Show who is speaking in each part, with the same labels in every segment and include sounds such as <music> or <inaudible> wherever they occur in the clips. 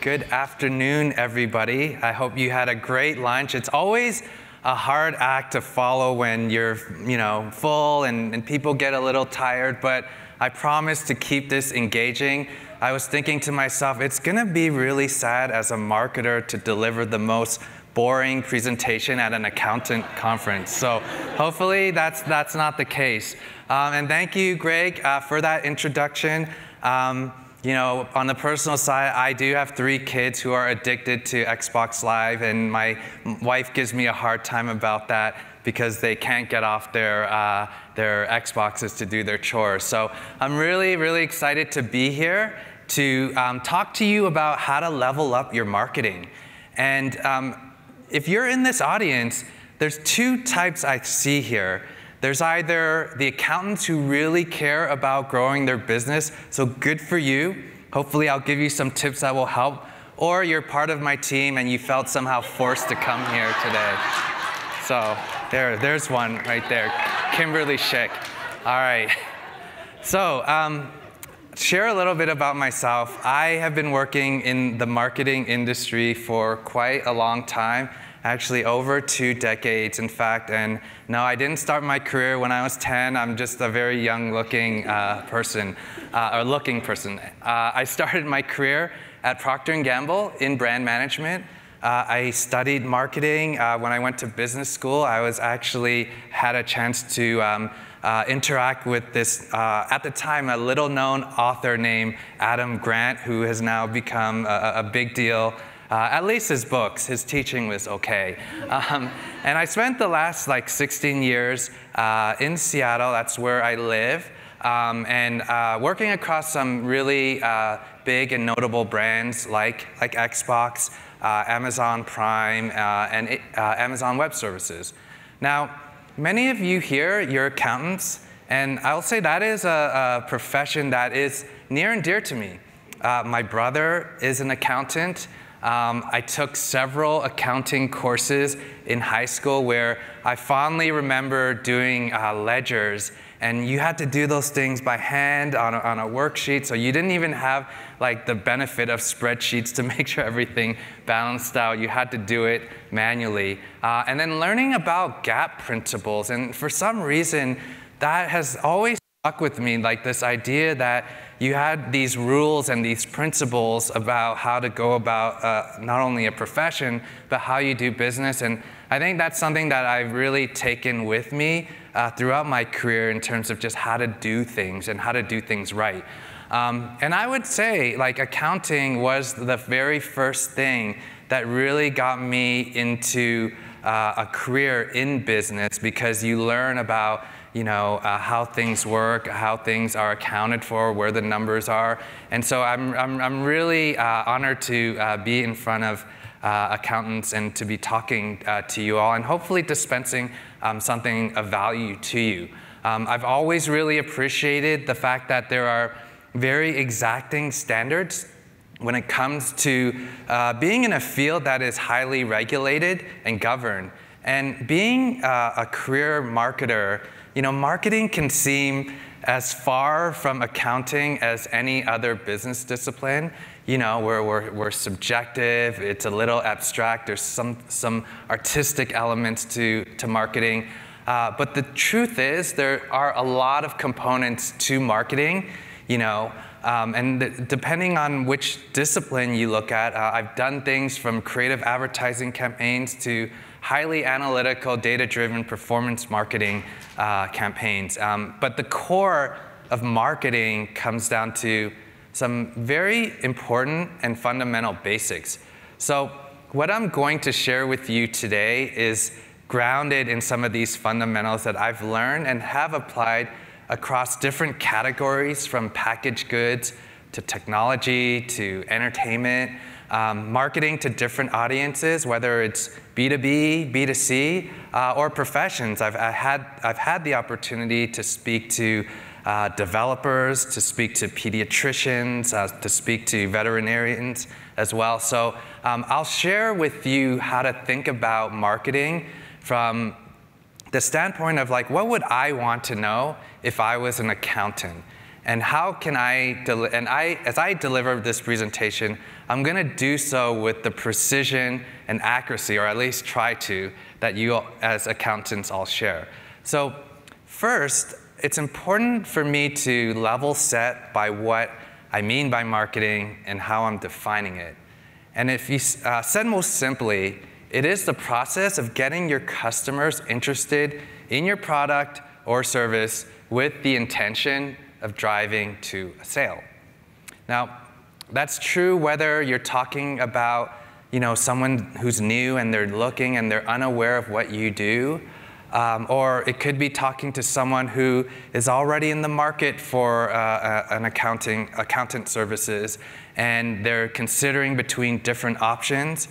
Speaker 1: Good afternoon, everybody. I hope you had a great lunch. It's always a hard act to follow when you're, you know, full and, and people get a little tired, but I promise to keep this engaging. I was thinking to myself, it's gonna be really sad as a marketer to deliver the most boring presentation at an accountant conference. So hopefully that's, that's not the case. Um, and thank you, Greg, uh, for that introduction. Um, you know, on the personal side, I do have three kids who are addicted to Xbox Live, and my wife gives me a hard time about that because they can't get off their, uh, their Xboxes to do their chores. So I'm really, really excited to be here to um, talk to you about how to level up your marketing. And um, if you're in this audience, there's two types I see here. There's either the accountants who really care about growing their business, so good for you. Hopefully, I'll give you some tips that will help. Or you're part of my team and you felt somehow forced to come here today. So there, there's one right there, Kimberly Schick. All right. So, um, share a little bit about myself. I have been working in the marketing industry for quite a long time actually over two decades, in fact. And no, I didn't start my career when I was 10. I'm just a very young looking uh, person, uh, or looking person. Uh, I started my career at Procter & Gamble in brand management. Uh, I studied marketing. Uh, when I went to business school, I was actually had a chance to um, uh, interact with this, uh, at the time, a little known author named Adam Grant, who has now become a, a big deal uh, at least his books, his teaching was okay. <laughs> Um, and I spent the last like 16 years uh, in Seattle, that's where I live, um, and uh, working across some really uh, big and notable brands like, like Xbox, uh, Amazon Prime, uh, and Amazon Web Services. Now, many of you here, you're accountants, and I'll say that is a, a profession that is near and dear to me. my brother is an accountant. Um, I took several accounting courses in high school where I fondly remember doing uh, ledgers. And you had to do those things by hand on a, on a, worksheet so you didn't even have like the benefit of spreadsheets to <laughs> make sure everything balanced out. You had to do it manually. Uh, and then learning about GAAP principles and for some reason that has always stuck with me like this idea that you had these rules and these principles about how to go about uh, not only a profession, but how you do business. And I think that's something that I've really taken with me uh, throughout my career in terms of just how to do things and how to do things right. Um, and I would say, like, accounting was the very first thing that really got me into uh, a career in business because you learn about you know, uh, how things work, how things are accounted for, where the numbers are. And so I'm, I'm, I'm really uh, honored to uh, be in front of uh, accountants and to be talking uh, to you all and hopefully dispensing um, something of value to you. Um, I've always really appreciated the fact that there are very exacting standards when it comes to uh, being in a field that is highly regulated and governed. And being a career marketer, you know, marketing can seem as far from accounting as any other business discipline. You know, we're, we're, we're subjective, it's a little abstract, there's some, some artistic elements to, to marketing. Uh, but the truth is, there are a lot of components to marketing, you know, um, and th- depending on which discipline you look at, uh, I've done things from creative advertising campaigns to highly analytical, data driven performance marketing uh, campaigns. Um, but the core of marketing comes down to some very important and fundamental basics. So, what I'm going to share with you today is grounded in some of these fundamentals that I've learned and have applied across different categories from packaged goods to technology to entertainment um, marketing to different audiences, whether it's B2B, B2C, uh, or professions. I've, I had, I've had the opportunity to speak to uh, developers, to speak to pediatricians, uh, to speak to veterinarians as well. So um, I'll share with you how to think about marketing from the standpoint of like, what would I want to know if I was an accountant? And how can I, and I, as I deliver this presentation, I'm gonna do so with the precision and accuracy, or at least try to, that you as accountants all share. So first, it's important for me to level set by what I mean by marketing and how I'm defining it. And if you uh, said most simply, it is the process of getting your customers interested in your product or service with the intention of driving to a sale. Now, that's true whether you're talking about you know, someone who's new and they're looking and they're unaware of what you do, um, or it could be talking to someone who is already in the market for uh, an accounting accountant services and they're considering between different options.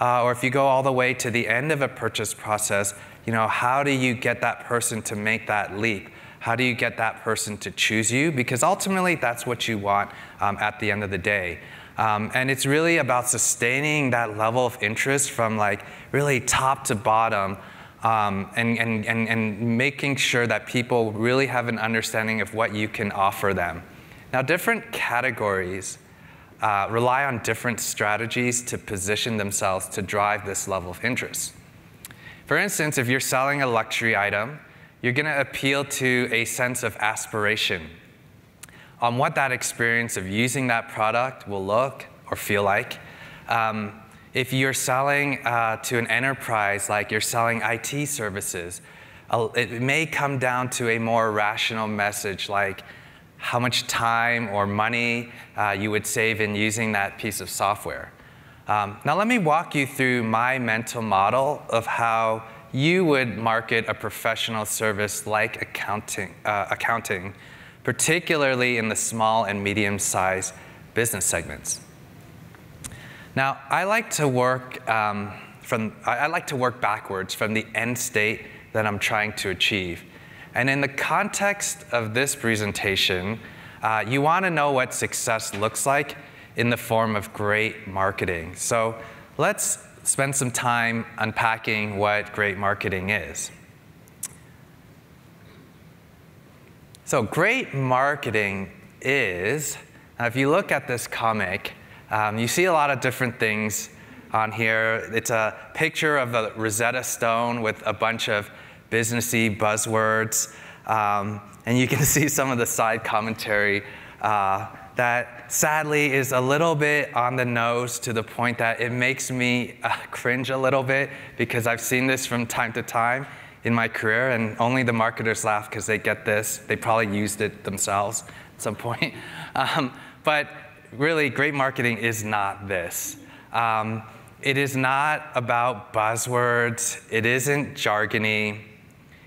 Speaker 1: Uh, or if you go all the way to the end of a purchase process, you know, how do you get that person to make that leap? How do you get that person to choose you? Because ultimately, that's what you want um, at the end of the day. Um, and it's really about sustaining that level of interest from like really top to bottom um, and, and, and, and making sure that people really have an understanding of what you can offer them. Now, different categories uh, rely on different strategies to position themselves to drive this level of interest. For instance, if you're selling a luxury item, you're going to appeal to a sense of aspiration on what that experience of using that product will look or feel like. Um, if you're selling uh, to an enterprise, like you're selling IT services, it may come down to a more rational message like how much time or money uh, you would save in using that piece of software. Um, now, let me walk you through my mental model of how you would market a professional service like accounting, uh, accounting particularly in the small and medium sized business segments. Now, I like to work um, from, I like to work backwards from the end state that I'm trying to achieve. And in the context of this presentation, uh, you want to know what success looks like in the form of great marketing. So let's spend some time unpacking what great marketing is. So, great marketing is, if you look at this comic, um, you see a lot of different things on here. It's a picture of a Rosetta Stone with a bunch of businessy buzzwords. Um, and you can <laughs> see some of the side commentary uh, that sadly is a little bit on the nose to the point that it makes me uh, <laughs> cringe a little bit because I've seen this from time to time in my career, and only the marketers laugh because they get this. They probably used it themselves <laughs> at some point. <laughs> Um, but really, great marketing is not this. Um, it is not about buzzwords. It isn't jargony.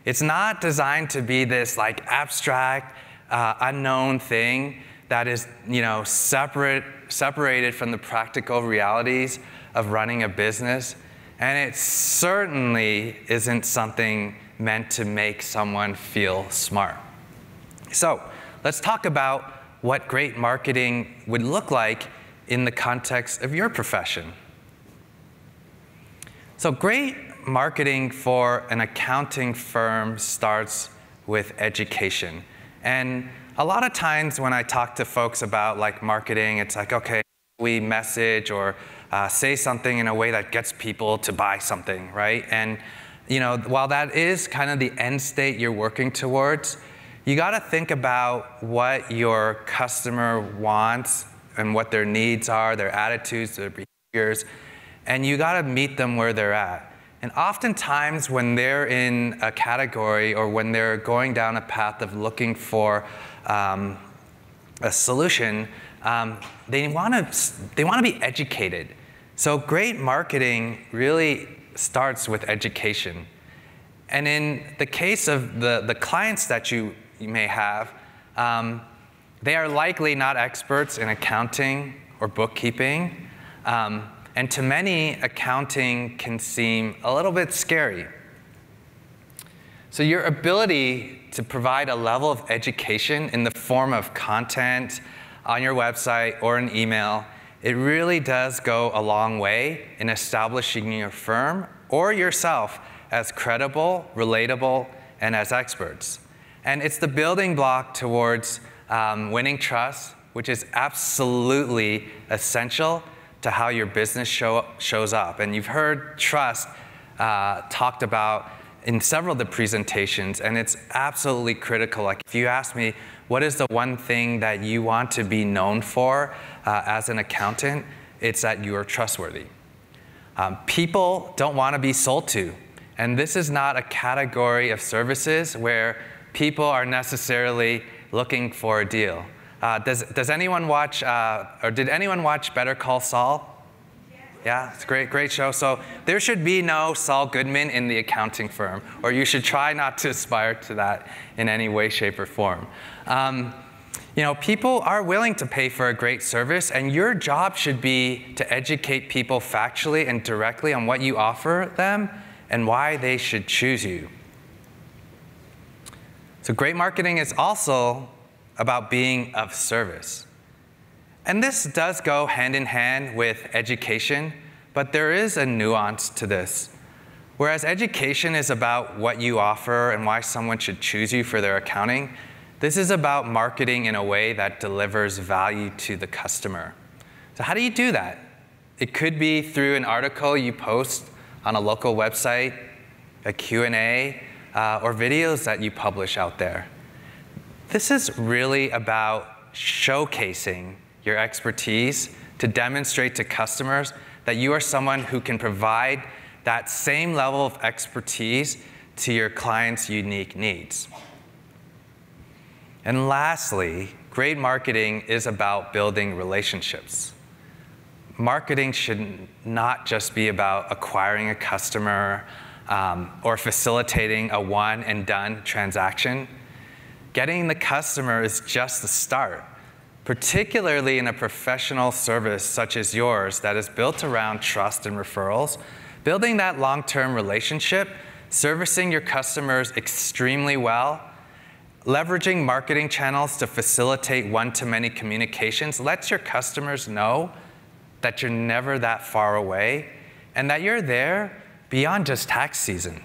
Speaker 1: It's not designed to be this like abstract, uh, unknown thing that is, you know, separate, separated from the practical realities of running a business. And it certainly isn't something meant to make someone feel smart. So let's talk about what great marketing would look like in the context of your profession. So, great marketing for an accounting firm starts with education. And a lot of times when I talk to folks about like marketing, it's like, okay, we message or uh, say something in a way that gets people to buy something, right? And you know, while that is kind of the end state you're working towards, you got to think about what your customer wants and what their needs are, their attitudes, their behaviors, and you got to meet them where they're at. And oftentimes, when they're in a category or when they're going down a path of looking for um, a solution, um, they want to they want to be educated. So great marketing really starts with education. And in the case of the, the clients that you, you may have, um, they are likely not experts in accounting or bookkeeping. Um, and to many, accounting can seem a little bit scary. So, your ability to provide a level of education in the form of content on your website or an email it really does go a long way in establishing your firm or yourself as credible, relatable, and as experts. And it's the building block towards um, winning trust, which is absolutely essential to how your business show, shows up. And you've heard trust uh, talked about in several of the presentations, and it's absolutely critical. Like, if you ask me, what is the one thing that you want to be known for uh, as an accountant? It's that you are trustworthy. Um, people don't want to be sold to. And this is not a category of services where people are necessarily looking for a deal. Uh, does, does anyone watch, uh, or did anyone watch Better Call Saul? Yeah, it's a great, great show. So there should be no Saul Goodman in the accounting firm, or you should try not to aspire to that in any way, shape, or form. Um, you know, people are willing to pay for a great service, and your job should be to educate people factually and directly on what you offer them and why they should choose you. So, great marketing is also about being of service. And this does go hand in hand with education, but there is a nuance to this. Whereas education is about what you offer and why someone should choose you for their accounting, this is about marketing in a way that delivers value to the customer. So how do you do that? It could be through an article you post on a local website, a Q&A, uh, or videos that you publish out there. This is really about showcasing your expertise to demonstrate to customers that you are someone who can provide that same level of expertise to your clients' unique needs. And lastly, great marketing is about building relationships. Marketing should not just be about acquiring a customer um, or facilitating a one and done transaction. Getting the customer is just the start particularly in a professional service such as yours that is built around trust and referrals, building that long term relationship, servicing your customers extremely well, leveraging marketing channels to facilitate one to many communications lets your customers know that you're never that far away and that you're there beyond just tax season.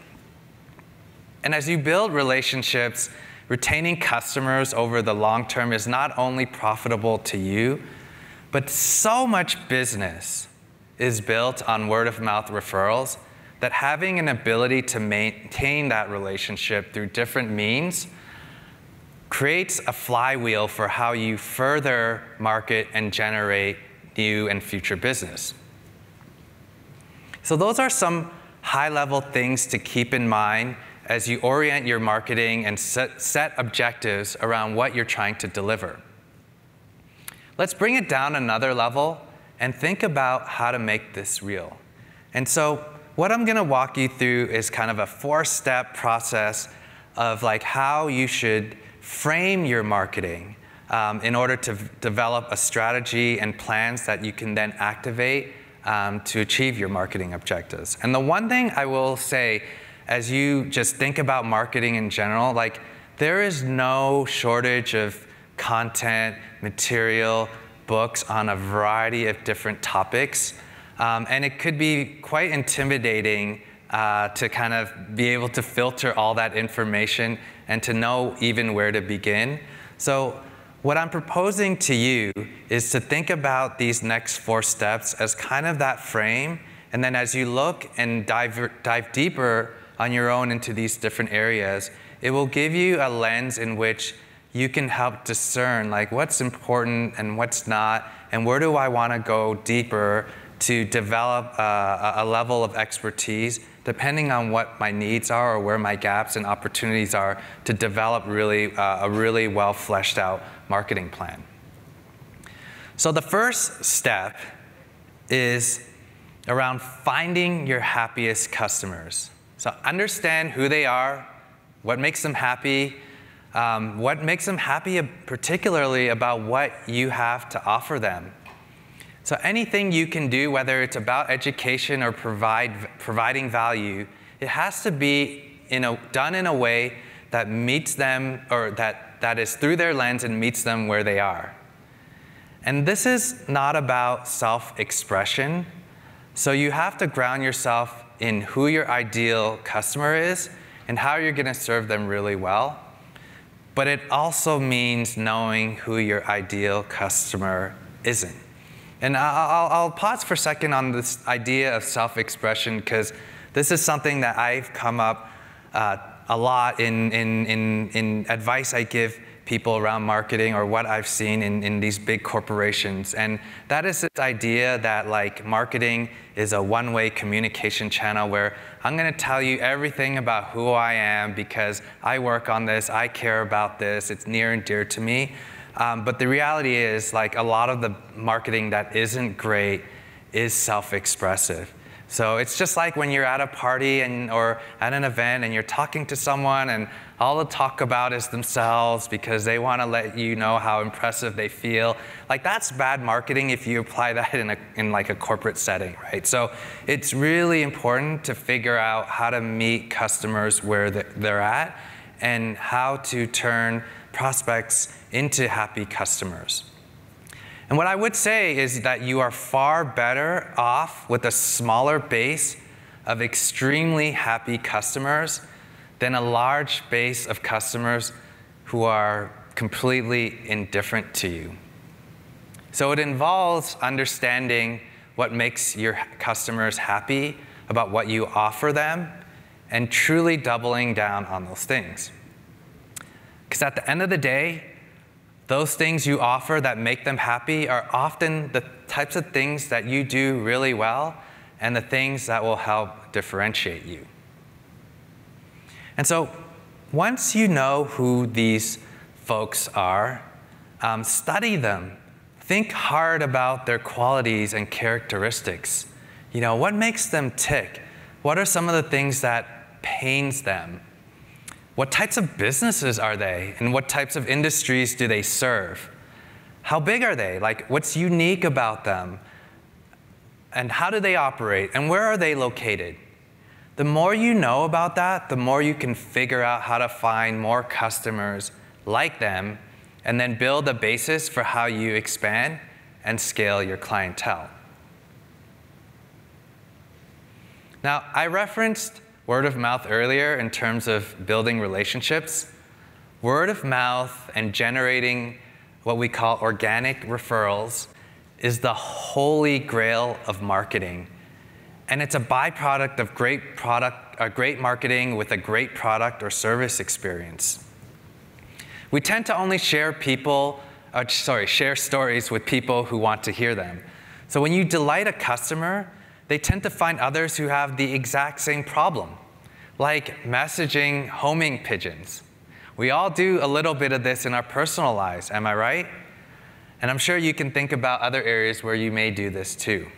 Speaker 1: And as you build relationships, retaining customers over the long term is not only profitable to you, but so much business is built on word of mouth referrals that having an ability to maintain that relationship through different means creates a flywheel for how you further market and generate new and future business. So, those are some high level things to keep in mind as you orient your marketing and set, set objectives around what you're trying to deliver. Let's bring it down another level and think about how to make this real. And so, what I'm going to walk you through is kind of a four step process of like how you should frame your marketing um, in order to develop a strategy and plans that you can then activate um, to achieve your marketing objectives. And the one thing I will say as you just think about marketing in general, like there is no shortage of content, material, books on a variety of different topics. Um, and it could be quite intimidating uh, to kind of be able to filter all that information and to know even where to begin. So, what I'm proposing to you is to think about these next four steps as kind of that frame. And then as you look and dive, dive deeper on your own into these different areas, it will give you a lens in which you can help discern like what's important and what's not, and where do I want to go deeper to develop a, a, level of expertise depending on what my needs are or where my gaps and opportunities are to develop really uh, a really well fleshed out marketing plan. So the first step is around finding your happiest customers. So understand who they are, what makes them happy, um, what makes them happy, particularly about what you have to offer them. So anything you can do, whether it's about education or provide, providing value, it has to be in a, done in a way that meets them or that, that is through their lens and meets them where they are. And this is not about self expression. So you have to ground yourself in who your ideal customer is and how you're going to serve them really well. but it also means knowing who your ideal customer isn't. And I'll, I'll pause for a second on this idea of self expression because this is something that I've come up uh, a lot in, in, in, in advice I give people around marketing or what I've seen in, in these big corporations. And that is this idea that like marketing is a one-way communication channel where I'm gonna tell you everything about who I am because I work on this, I care about this, it's near and dear to me. Um, but the reality is like a lot of the marketing that isn't great is self-expressive. So it's just like when you're at a party and, or at an event and you're talking to someone and all the talk about is themselves because they want to let you know how impressive they feel. Like that's bad marketing if you apply that in, a, in like a corporate setting, right? So it's really important to figure out how to meet customers where they're at and how to turn prospects into happy customers. And what I would say is that you are far better off with a smaller base of extremely happy customers than a large base of customers who are completely indifferent to you. So it involves understanding what makes your customers happy about what you offer them and truly doubling down on those things. Because at the end of the day, those things you offer that make them happy are often the types of things that you do really well and the things that will help differentiate you. And so, once you know who these folks are, um, study them. Think hard about their qualities and characteristics. You know, what makes them tick? What are some of the things that pains them? What types of businesses are they? And what types of industries do they serve? How big are they? Like, what's unique about them? And how do they operate? And where are they located? The more you know about that, the more you can figure out how to find more customers like them and then build a basis for how you expand and scale your clientele. Now, I referenced word of mouth earlier in terms of building relationships. Word of mouth and generating what we call organic referrals is the holy grail of marketing. And it's a byproduct of great product, uh, great marketing with a great product or service experience. We tend to only share people, uh, sorry, share stories with people who want to hear them. So when you delight a customer, they tend to find others who have the exact same problem, like messaging homing pigeons. We all do a little bit of this in our personal lives, am I right? And I'm sure you can think about other areas where you may do this too.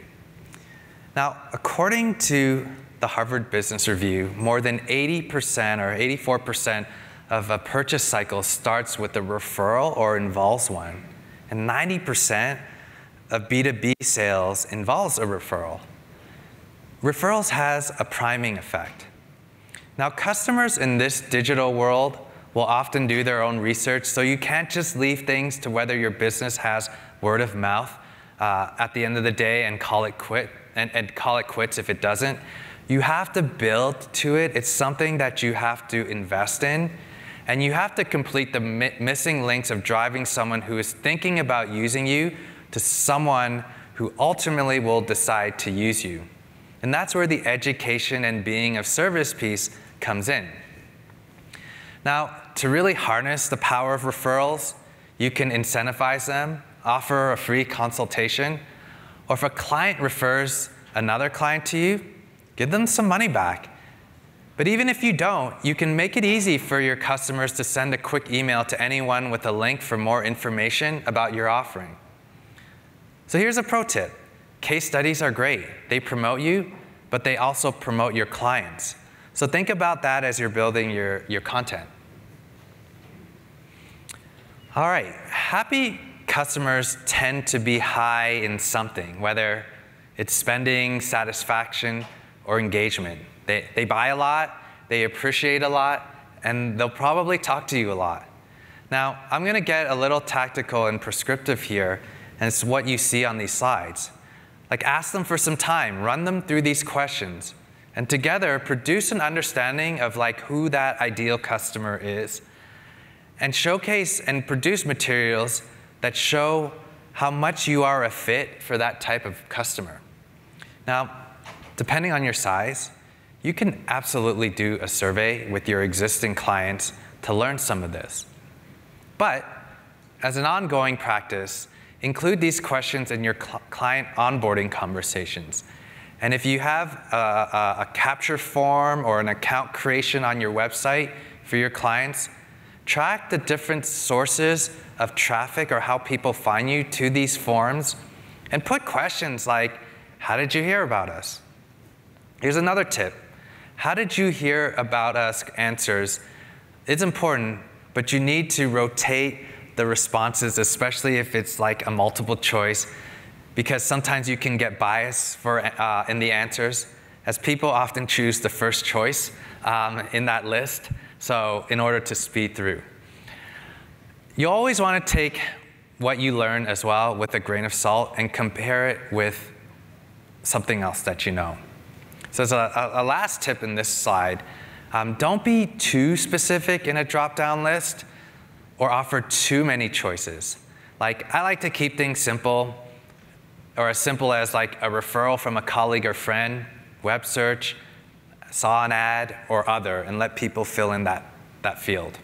Speaker 1: Now, according to the Harvard Business Review, more than 80% or 84% of a purchase cycle starts with a referral or involves one. And 90% of B2B sales involves a referral. Referrals has a priming effect. Now, customers in this digital world will often do their own research, so you can't just leave things to whether your business has word of mouth uh, at the end of the day and call it quit and, and call it quits if it doesn't. You have to build to it. It's something that you have to invest in. And you have to complete the mi- missing links of driving someone who is thinking about using you to someone who ultimately will decide to use you. And that's where the education and being of service piece comes in. Now, to really harness the power of referrals, you can incentivize them, offer a free consultation, or if a client refers another client to you, give them some money back. But even if you don't, you can make it easy for your customers to send a quick email to anyone with a link for more information about your offering. So here's a pro tip Case studies are great. They promote you, but they also promote your clients. So think about that as you're building your, your content. All right, happy customers tend to be high in something, whether it's spending, satisfaction, or engagement. They, they buy a lot, they appreciate a lot, and they'll probably talk to you a lot. Now, I'm going to get a little tactical and prescriptive here, and it's what you see on these slides. Like, ask them for some time, run them through these questions, and together produce an understanding of like who that ideal customer is. and showcase and produce materials that show how much you are a fit for that type of customer. Now, depending on your size, you can absolutely do a survey with your existing clients to learn some of this. But as an ongoing practice, include these questions in your cl client onboarding conversations. And if you have a, a, a, capture form or an account creation on your website for your clients, track the different sources of traffic or how people find you to these forms and put questions like, how did you hear about us? Here's another tip. How did you hear about us answers? It's important, but you need to rotate the responses, especially if it's like a multiple choice, because sometimes you can get bias for, uh, in the answers, as people often choose the first choice um, in that list, so in order to speed through. You always want to take what you learn as well with a grain of salt and compare it with something else that you know. So as a, a last tip in this slide, um, don't be too specific in a drop-down list or offer too many choices. Like, I like to keep things simple, or as simple as like a referral from a colleague or friend, web search, saw an ad, or other, and let people fill in that, that field.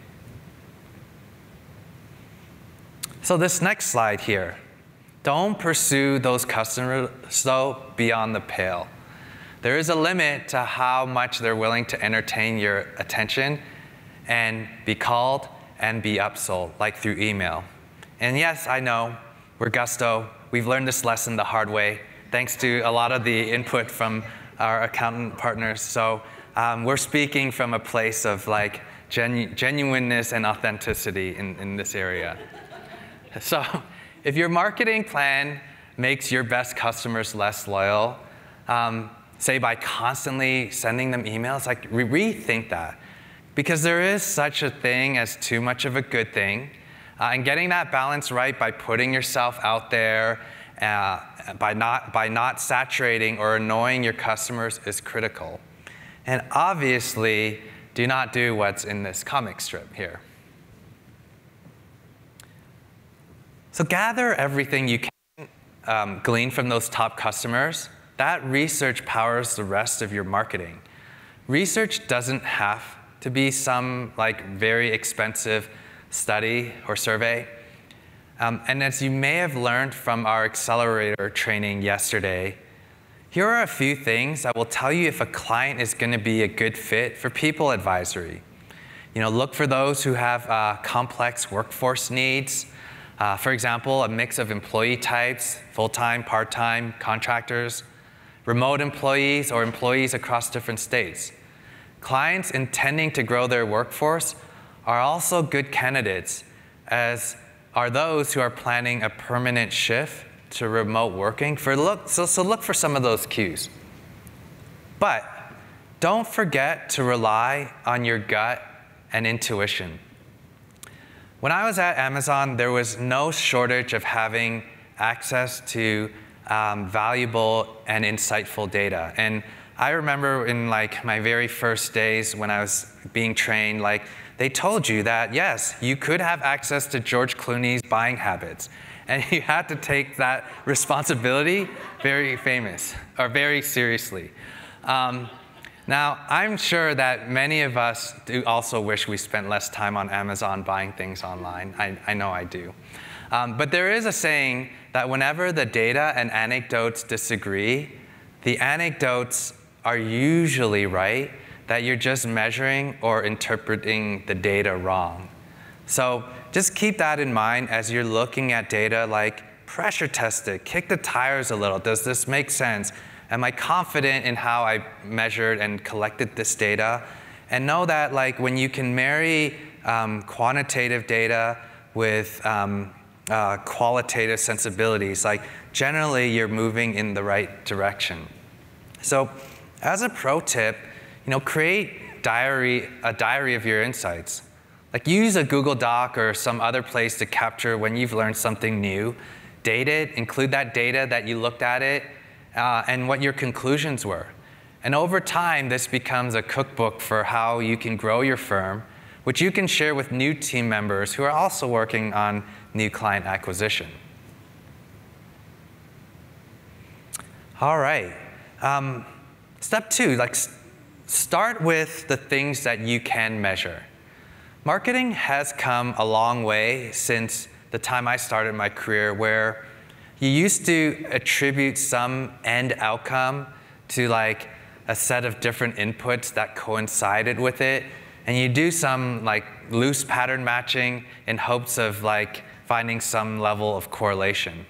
Speaker 1: So this next slide here, don't pursue those customers though beyond the pale. There is a limit to how much they're willing to entertain your attention and be called and be upsold, like through email. And yes, I know, we're Gusto. We've learned this lesson the hard way, thanks to a lot of the input from our accountant partners. So um, we're speaking from a place of like genu genuineness and authenticity in, in this area. <laughs> So if your marketing plan makes your best customers less loyal, um, say by constantly sending them emails, like rethink that. Because there is such a thing as too much of a good thing. Uh, and getting that balance right by putting yourself out there, uh, by, not, by not saturating or annoying your customers is critical. And obviously, do not do what's in this comic strip here. So gather everything you can um, glean from those top customers. That research powers the rest of your marketing. Research doesn't have to be some like very expensive study or survey. Um, and as you may have learned from our accelerator training yesterday, here are a few things that will tell you if a client is going to be a good fit for people advisory. You know, look for those who have uh, complex workforce needs. Uh, for example, a mix of employee types, full-time, part-time, contractors, remote employees, or employees across different states. Clients intending to grow their workforce are also good candidates, as are those who are planning a permanent shift to remote working. For look, so, so look for some of those cues. But don't forget to rely on your gut and intuition. When I was at Amazon, there was no shortage of having access to um, valuable and insightful data. And I remember in like my very first days when I was being trained, like they told you that yes, you could have access to George Clooney's buying habits, and <laughs> you had to take that responsibility very famous or very seriously. Um, now, I'm sure that many of us do also wish we spent less time on Amazon buying things online. I, I know I do. Um, but there is a saying that whenever the data and anecdotes disagree, the anecdotes are usually right, that you're just measuring or interpreting the data wrong. So just keep that in mind as you're looking at data like pressure test it, kick the tires a little. Does this make sense? Am I confident in how I measured and collected this data? And know that like when you can marry um, quantitative data with um, uh, qualitative sensibilities, like generally you're moving in the right direction. So as a pro tip, you know, create diary, a diary of your insights. Like use a Google Doc or some other place to capture when you've learned something new. Date it, include that data that you looked at it, uh, and what your conclusions were. And over time, this becomes a cookbook for how you can grow your firm which you can share with new team members who are also working on new client acquisition. All right. Um, step two, like start with the things that you can measure. Marketing has come a long way since the time I started my career, where you used to attribute some end outcome to like a set of different inputs that coincided with it, and you do some like loose pattern matching in hopes of like finding some level of correlation.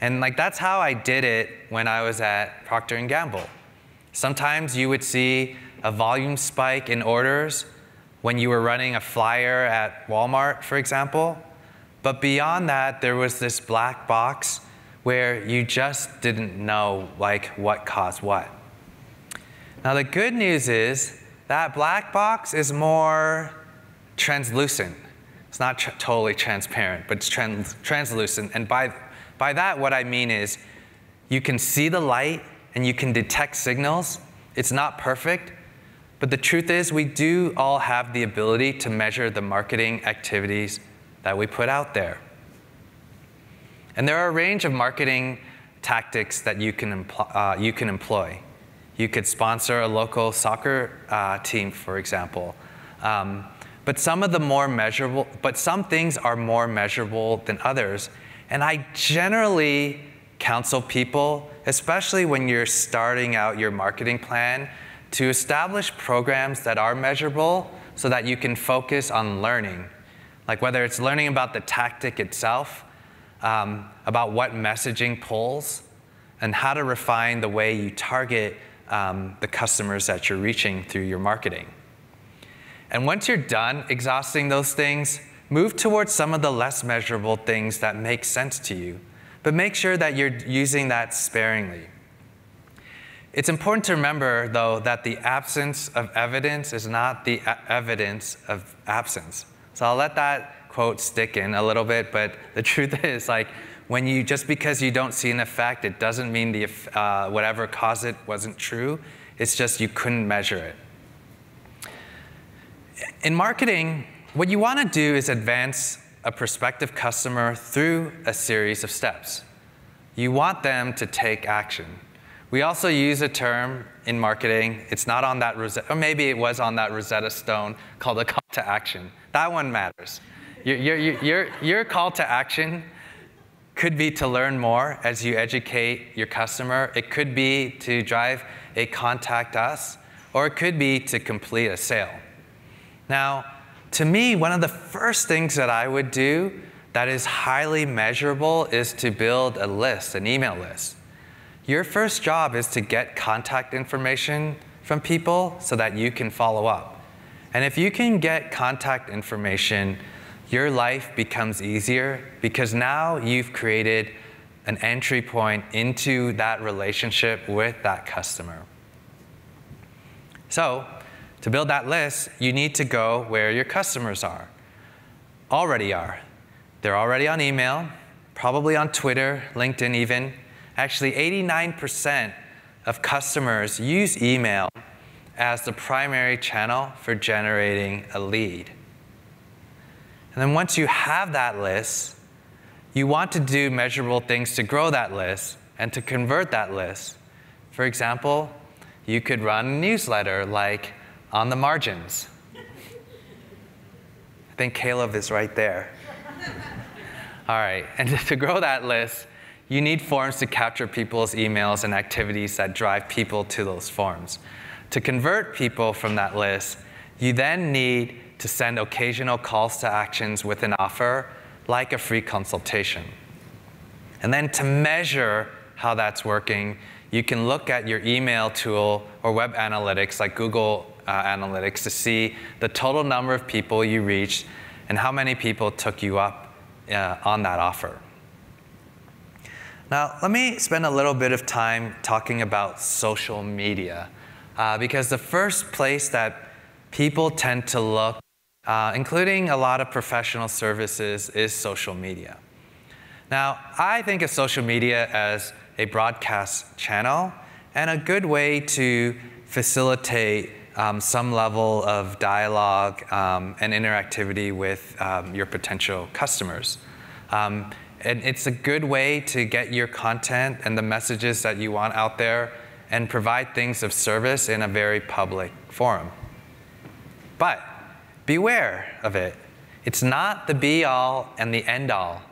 Speaker 1: And like that's how I did it when I was at Procter & Gamble. Sometimes you would see a volume spike in orders when you were running a flyer at Walmart, for example. But beyond that, there was this black box where you just didn't know like what caused what. Now the good news is that black box is more translucent. It's not tr- totally transparent, but it's trans- translucent. And by by that, what I mean is you can see the light and you can detect signals. It's not perfect, but the truth is, we do all have the ability to measure the marketing activities that we put out there. And there are a range of marketing tactics that you can, uh, you can employ. You could sponsor a local soccer uh, team, for example. Um, but some of the more measurable, but some things are more measurable than others. And I generally counsel people, especially when you're starting out your marketing plan, to establish programs that are measurable so that you can focus on learning. Like whether it's learning about the tactic itself, um, about what messaging pulls, and how to refine the way you target um, the customers that you're reaching through your marketing. And once you're done exhausting those things, Move towards some of the less measurable things that make sense to you, but make sure that you're using that sparingly. It's important to remember, though, that the absence of evidence is not the evidence of absence. So I'll let that quote stick in a little bit, but the <laughs> truth is, like, when you just because you don't see an effect, it doesn't mean the uh, whatever caused it wasn't true. It's just you couldn't measure it. In marketing, what you want to do is advance a prospective customer through a series of steps. You want them to take action. We also use a term in marketing, it's not on that Rosetta, or maybe it was on that Rosetta Stone called a call to action. That one matters. Your, your, your, your call to action could be to learn more as you educate your customer. It could be to drive a contact us, or it could be to complete a sale. Now, to me, one of the first things that I would do that is highly measurable is to build a list, an email list. Your first job is to get contact information from people so that you can follow up. And if you can get contact information, your life becomes easier because now you've created an entry point into that relationship with that customer. So, to build that list, you need to go where your customers are, already are. They're already on email, probably on Twitter, LinkedIn, even. Actually, 89% of customers use email as the primary channel for generating a lead. And then once you have that list, you want to do measurable things to grow that list and to convert that list. For example, you could run a newsletter like on the margins. I think Caleb is right there. All right, and <laughs> to grow that list, you need forms to capture people's emails and activities that drive people to those forms. To convert people from that list, you then need to send occasional calls to actions with an offer, like a free consultation. And then to measure how that's working, you can look at your email tool or web analytics like Google uh, Analytics to see the total number of people you reached and how many people took you up uh, on that offer. Now, let me spend a little bit of time talking about social media uh, because the first place that people tend to look, uh, including a lot of professional services, is social media. Now, I think of social media as a broadcast channel and a good way to facilitate um, some level of dialogue um, and interactivity with um, your potential customers. Um, and it's a good way to get your content and the messages that you want out there and provide things of service in a very public forum. But beware of it. It's not the be all and the end all,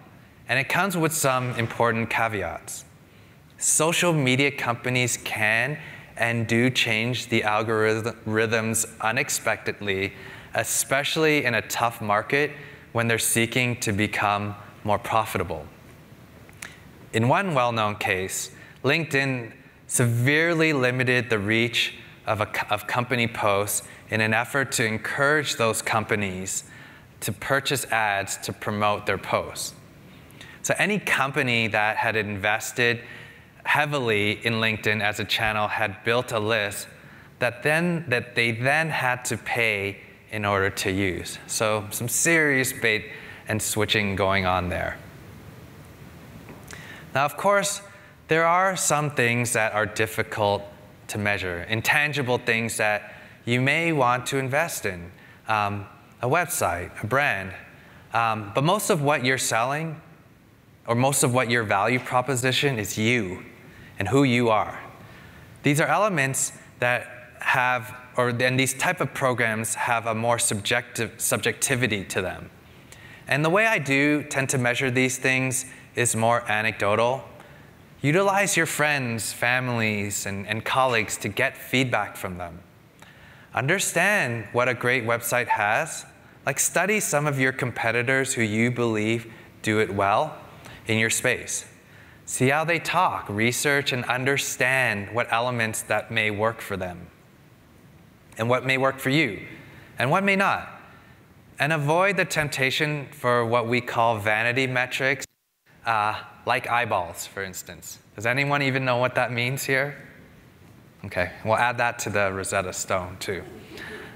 Speaker 1: and it comes with some important caveats. Social media companies can and do change the algorithms unexpectedly, especially in a tough market when they're seeking to become more profitable. In one well known case, LinkedIn severely limited the reach of, a, of company posts in an effort to encourage those companies to purchase ads to promote their posts. So, any company that had invested heavily in LinkedIn as a channel had built a list that then that they then had to pay in order to use. So some serious bait and switching going on there. Now, of course, there are some things that are difficult to measure, intangible things that you may want to invest in, um, a website, a brand. Um, but most of what you're selling, or most of what your value proposition is you and who you are. These are elements that have, or then these type of programs have a more subjective subjectivity to them. And the way I do tend to measure these things is more anecdotal. Utilize your friends, families, and, and colleagues to get feedback from them. Understand what a great website has. Like, study some of your competitors who you believe do it well in your space. See how they talk, research and understand what elements that may work for them and what may work for you and what may not. And avoid the temptation for what we call vanity metrics, uh, like eyeballs, for instance. Does anyone even know what that means here? Okay, we'll add that to the Rosetta Stone too.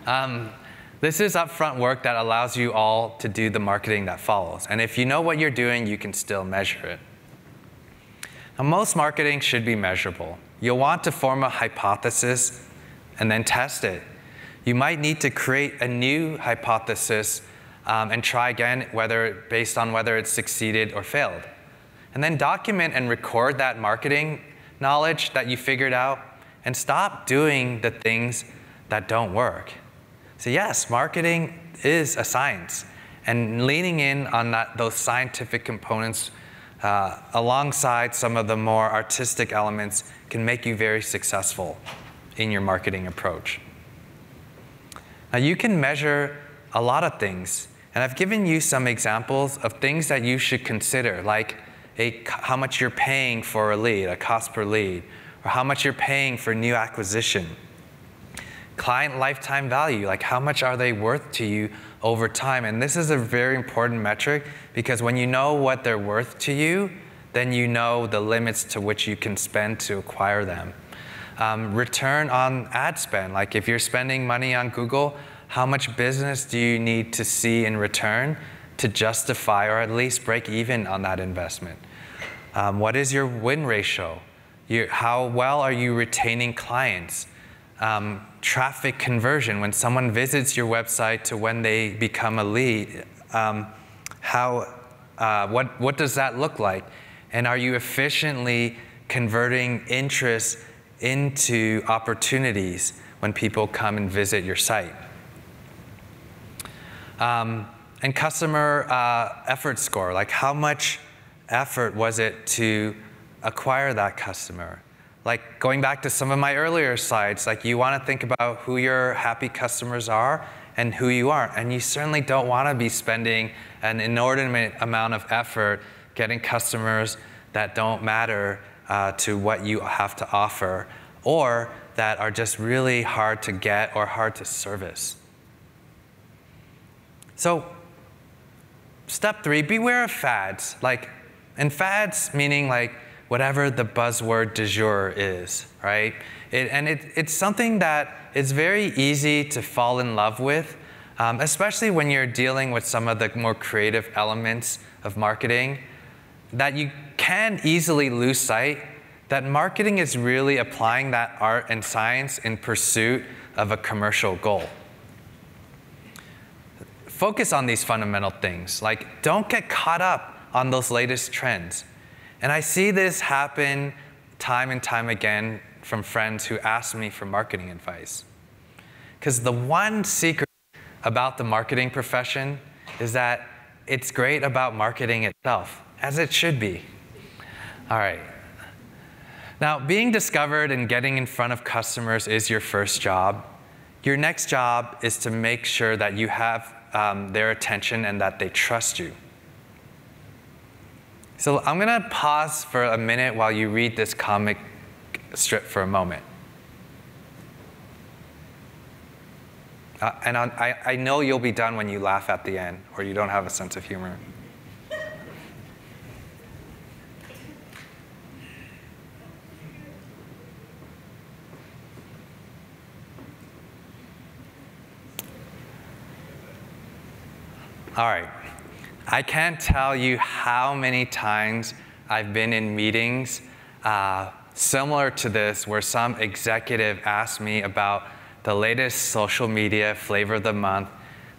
Speaker 1: Um, this is upfront work that allows you all to do the marketing that follows. And if you know what you're doing, you can still measure it. Now, most marketing should be measurable. You'll want to form a hypothesis and then test it. You might need to create a new hypothesis um, and try again whether based on whether it succeeded or failed. And then document and record that marketing knowledge that you figured out and stop doing the things that don't work. So yes, marketing is a science and leaning in on that, those scientific components uh, alongside some of the more artistic elements, can make you very successful in your marketing approach. Now, you can measure a lot of things, and I've given you some examples of things that you should consider, like a, how much you're paying for a lead, a cost per lead, or how much you're paying for new acquisition. Client lifetime value, like how much are they worth to you over time. And this is a very important metric because when you know what they're worth to you, then you know the limits to which you can spend to acquire them. Um, return on ad spend, like if you're spending money on Google, how much business do you need to see in return to justify or at least break even on that investment? Um, what is your win ratio? You, how well are you retaining clients? Um, traffic conversion. When someone visits your website to when they become a lead um, how uh, what, what does that look like? And are you efficiently converting interest into opportunities when people come and visit your site? Um, and customer uh, effort score like how much effort was it to acquire that customer like going back to some of my earlier slides, like you want to think about who your happy customers are and who you aren't. And you certainly don't want to be spending an inordinate amount of effort getting customers that don't matter uh, to what you have to offer or that are just really hard to get or hard to service. So, step three beware of fads. Like, and fads meaning like whatever the buzzword du jour is, right? It, and it, it's something that is very easy to fall in love with, um, especially when you're dealing with some of the more creative elements of marketing, that you can easily lose sight that marketing is really applying that art and science in pursuit of a commercial goal. Focus on these fundamental things. Like, don't get caught up on those latest trends. And I see this happen time and time again from friends who ask me for marketing advice. Because the one secret about the marketing profession is that it's great about marketing itself, as it should be. All right. Now, being discovered and getting in front of customers is your first job. Your next job is to make sure that you have um, their attention and that they trust you. So I'm going to pause for a minute while you read this comic strip for a moment. Uh, and I, I know you'll be done when you laugh at the end or you don't have a sense of humor. All right. I can't tell you how many times I've been in meetings uh, similar to this where some executive asked me about the latest social media flavor of the month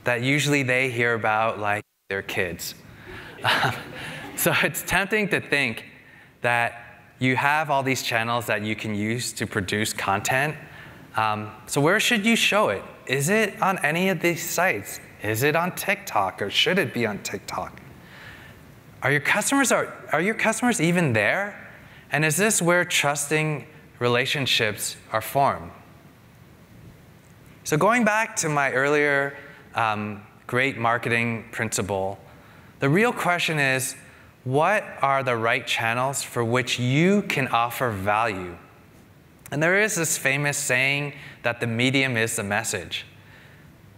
Speaker 1: that usually they hear about like their kids. <laughs> so it's tempting to think that you have all these channels that you can use to produce content. Um, so where should you show it? Is it on any of these sites? Is it on TikTok or should it be on TikTok? Are your customers are, are your customers even there? And is this where trusting relationships are formed? So going back to my earlier um, great marketing principle, the real question is, what are the right channels for which you can offer value? And there is this famous saying that the medium is the message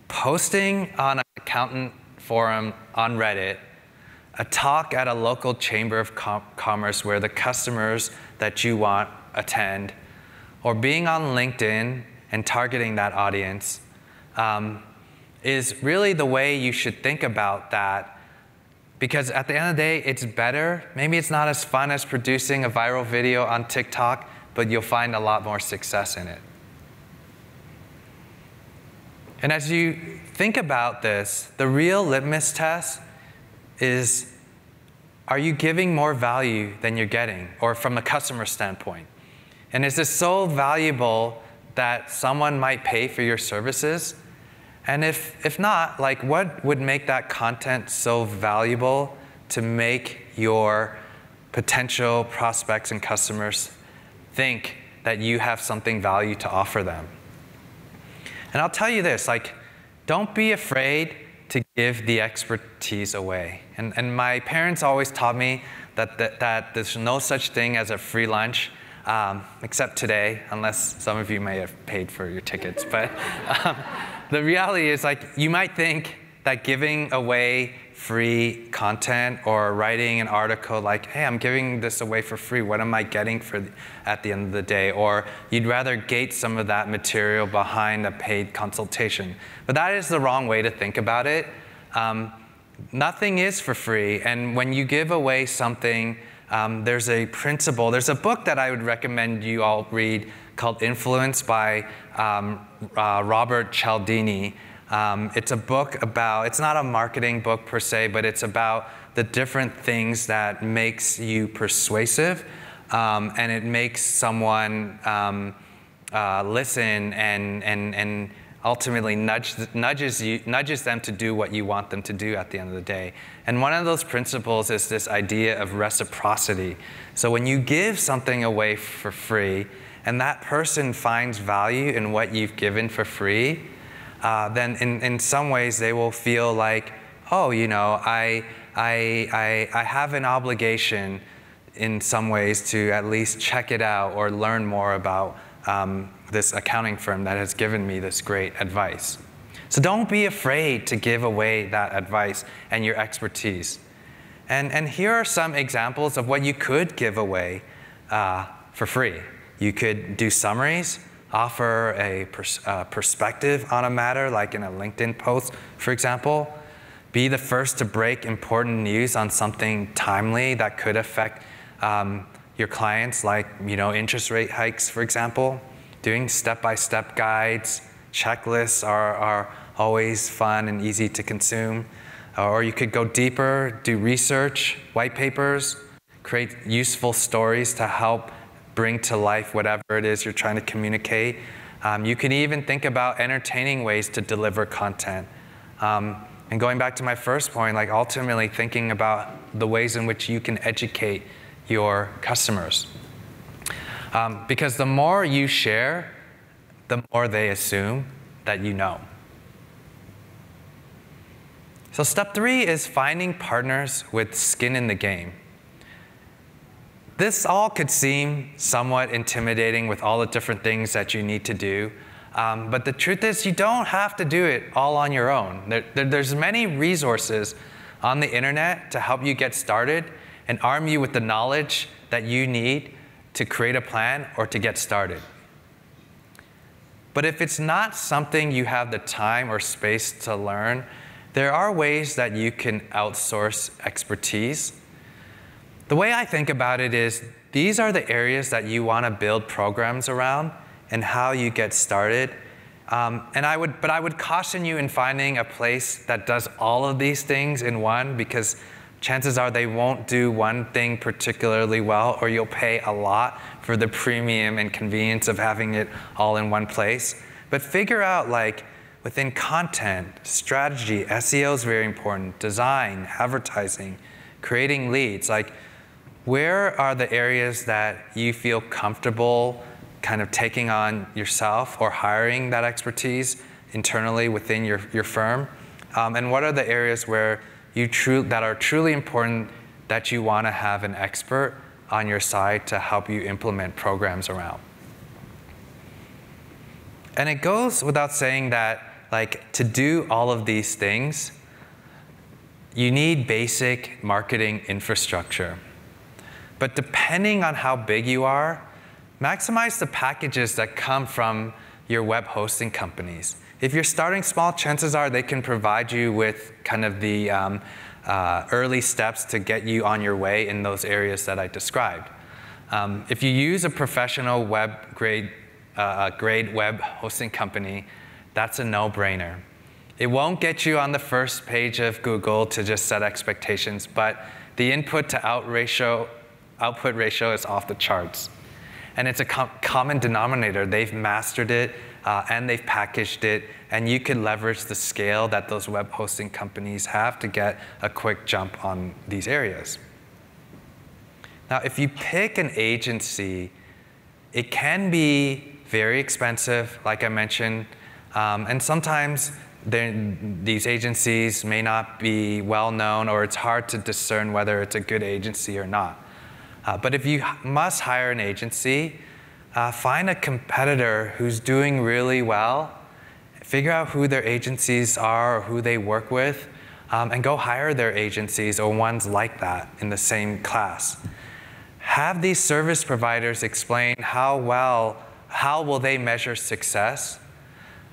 Speaker 1: posting on an accountant forum on Reddit, a talk at a local chamber of com commerce where the customers that you want attend, or being on LinkedIn and targeting that audience um, is really the way you should think about that. Because at the end of the day, it's better. Maybe it's not as fun as producing a viral video on TikTok, but you'll find a lot more success in it. And as you think about this, the real litmus test is are you giving more value than you're getting, or from a customer standpoint? And is this so valuable that someone might pay for your services? And if, if not, like what would make that content so valuable to make your potential prospects and customers think that you have something value to offer them? And I'll tell you this, like, don't be afraid to give the expertise away. And, and my parents always taught me that, that, that there's no such thing as a free lunch, um, except today, unless some of you may have paid for your tickets. But <laughs> um, the reality is, like, you might think that giving away free content or writing an article like, hey, I'm giving this away for free. What am I getting for at the end of the day? Or you'd rather gate some of that material behind a paid consultation. But that is the wrong way to think about it. Um, nothing is for free. And when you give away something, um, there's a principle. There's a book that I would recommend you all read called Influence by um, uh, Robert Cialdini. Um, it's a book about, it's not a marketing book per se, but it's about the different things that makes you persuasive um, and it makes someone um, uh, listen and, and, and ultimately nudge, nudges, you, nudges them to do what you want them to do at the end of the day. And one of those principles is this idea of reciprocity. So when you give something away for free and that person finds value in what you've given for free, uh, then in, in some ways they will feel like, oh, you know, I, I, I, I have an obligation in some ways to at least check it out or learn more about um, this accounting firm that has given me this great advice. So don't be afraid to give away that advice and your expertise. And, and here are some examples of what you could give away uh, for free. You could do summaries offer a pers uh, perspective on a matter, like in a LinkedIn post, for example. Be the first to break important news on something timely that could affect um, your clients, like you know interest rate hikes, for example. Doing step-by-step -step guides, Checklists are, are always fun and easy to consume. Or you could go deeper, do research, white papers, create useful stories to help bring to life whatever it is you're trying to communicate. Um, you can even think about entertaining ways to deliver content. Um, and going back to my first point, like ultimately thinking about the ways in which you can educate your customers. Um, because the more you share, the more they assume that you know. So, step three is finding partners with skin in the game. This all could seem somewhat intimidating with all the different things that you need to do. Um, but the truth is, you don't have to do it all on your own. There, there, there's many resources on the internet to help you get started and arm you with the knowledge that you need to create a plan or to get started. But if it's not something you have the time or space to learn, there are ways that you can outsource expertise. The way I think about it is these are the areas that you want to build programs around and how you get started. Um, and I would, but I would caution you in finding a place that does all of these things in one because chances are they won't do one thing particularly well or you'll pay a lot for the premium and convenience of having it all in one place. But figure out like within content, strategy, SEO is very important, design, advertising, creating leads, like where are the areas that you feel comfortable kind of taking on yourself or hiring that expertise internally within your, your firm? Um, and what are the areas where you true, that are truly important that you want to have an expert on your side to help you implement programs around? And it goes without saying that, like, to do all of these things, you need basic marketing infrastructure. But depending on how big you are, maximize the packages that come from your web hosting companies. If you're starting small, chances are they can provide you with kind of the um, uh, early steps to get you on your way in those areas that I described. Um, if you use a professional web grade, uh, grade web hosting company, that's a no-brainer. It won't get you on the first page of Google to just set expectations, but the input to out ratio, output ratio is off the charts. And it's a com common denominator. They've mastered it uh, and they've packaged it, and you can leverage the scale that those web hosting companies have to get a quick jump on these areas. Now, if you pick an agency, it can be very expensive, like I mentioned, um, and sometimes these agencies may not be well known or it's hard to discern whether it's a good agency or not. Uh, but if you must hire an agency, uh, find a competitor who's doing really well, figure out who their agencies are or who they work with, um, and go hire their agencies or ones like that in the same class. Have these service providers explain how well, how will they measure success,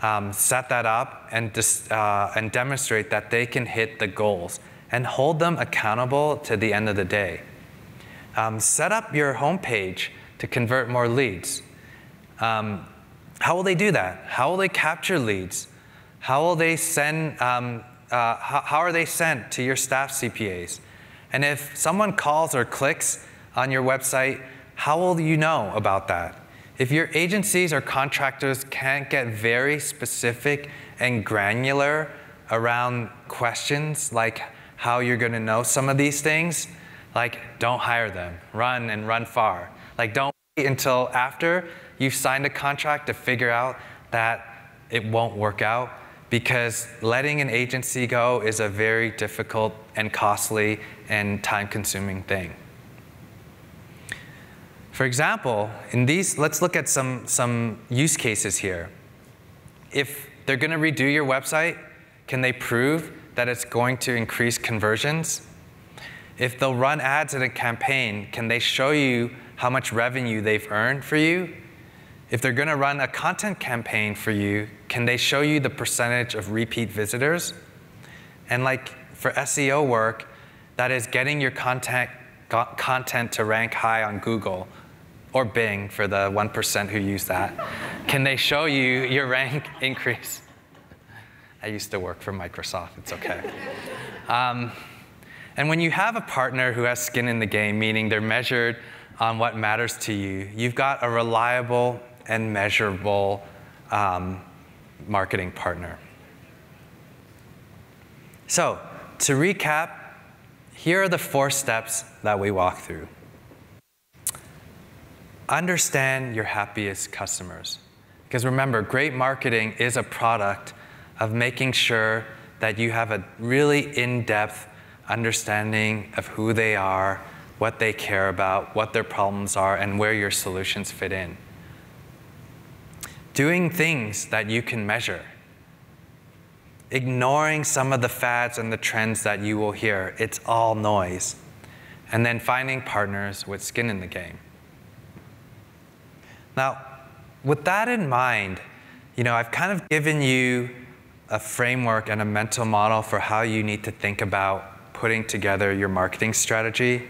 Speaker 1: um, set that up, and, dis, uh, and demonstrate that they can hit the goals, and hold them accountable to the end of the day. Um, set up your homepage to convert more leads. Um, how will they do that? How will they capture leads? How will they send, um, uh, how, how are they sent to your staff CPAs? And if someone calls or clicks on your website, how will you know about that? If your agencies or contractors can't get very specific and granular around questions like how you're going to know some of these things, like don't hire them. Run and run far. Like, don't wait until after you've signed a contract to figure out that it won't work out because letting an agency go is a very difficult and costly and time consuming thing. For example, in these, let's look at some, some use cases here. If they're going to redo your website, can they prove that it's going to increase conversions? If they'll run ads in a campaign, can they show you how much revenue they've earned for you. If they're going to run a content campaign for you, can they show you the percentage of repeat visitors? And like for SEO work, that is getting your content, content to rank high on Google or Bing for the 1% who use that. Can they show you your rank <laughs> increase? I used to work for Microsoft, it's okay. Um, and when you have a partner who has skin in the game, meaning they're measured on what matters to you, you've got a reliable and measurable um, marketing partner. So, to recap, here are the four steps that we walk through. Understand your happiest customers. Because remember, great marketing is a product of making sure that you have a really in depth understanding of who they are, what they care about, what their problems are, and where your solutions fit in. Doing things that you can measure. Ignoring some of the fads and the trends that you will hear. It's all noise. And then finding partners with skin in the game. Now, with that in mind, you know, I've kind of given you a framework and a mental model for how you need to think about putting together your marketing strategy.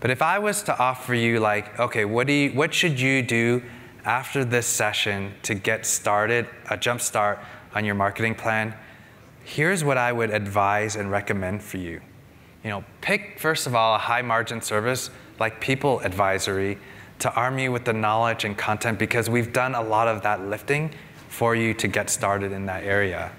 Speaker 1: But if I was to offer you like, okay, what do you, what should you do after this session to get started, a jump start on your marketing plan? Here's what I would advise and recommend for you. You know, pick first of all a high margin service like People Advisory to arm you with the knowledge and content because we've done a lot of that lifting for you to get started in that area.